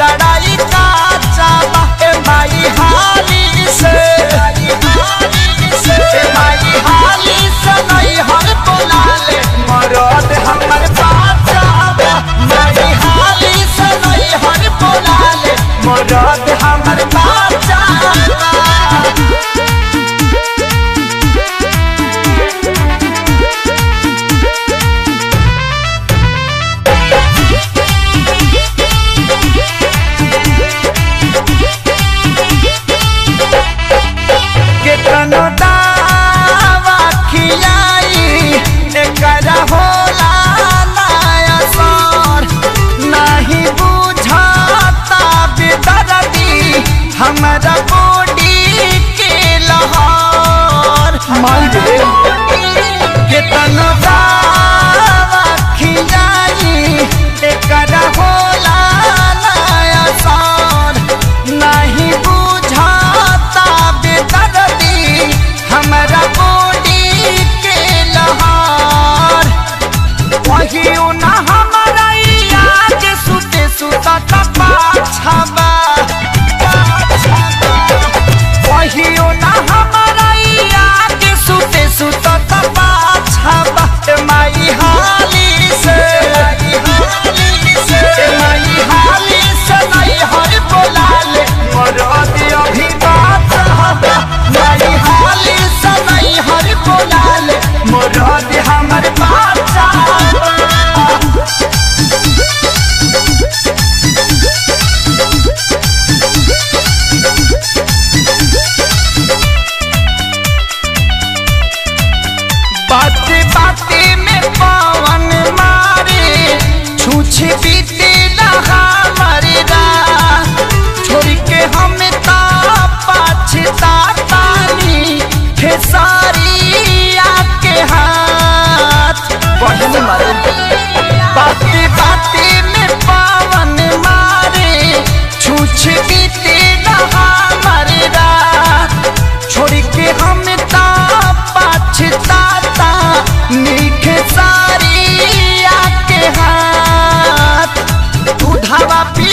चढ़ाई का चाबा। माई हाली से না सारी आके हाथ उठावा पी